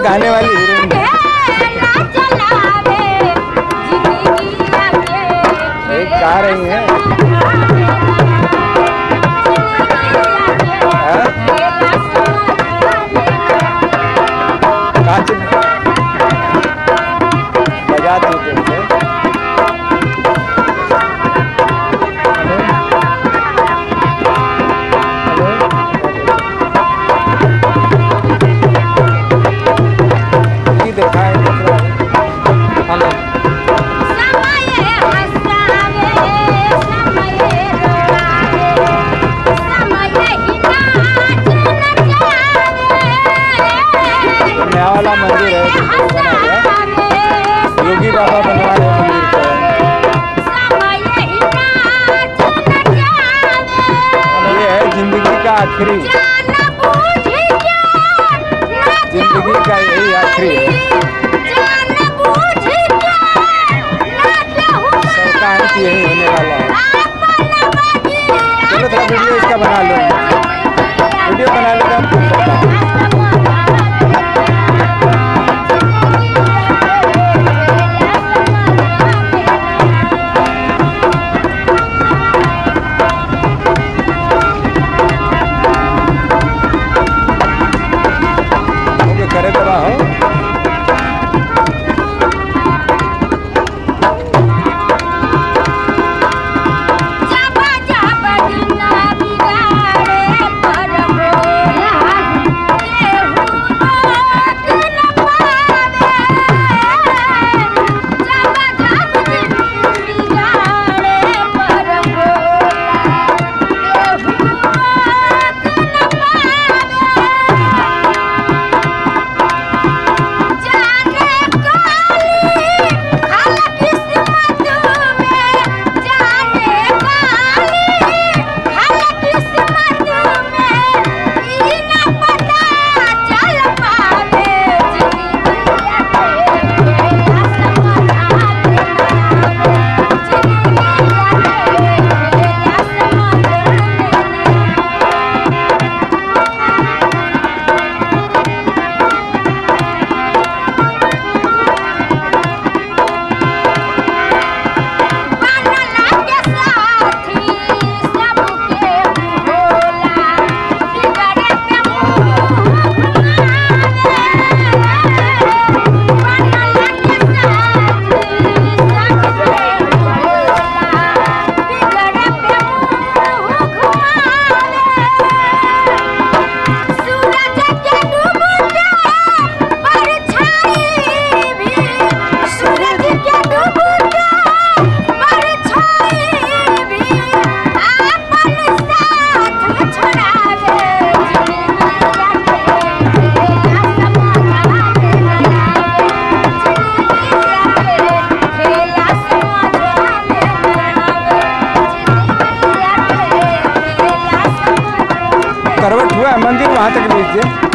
गाने वाली हीरोइन का आखिरी ज़िंदगी का यही आखिरी है। मंदिर वहाँ तक भेज दिया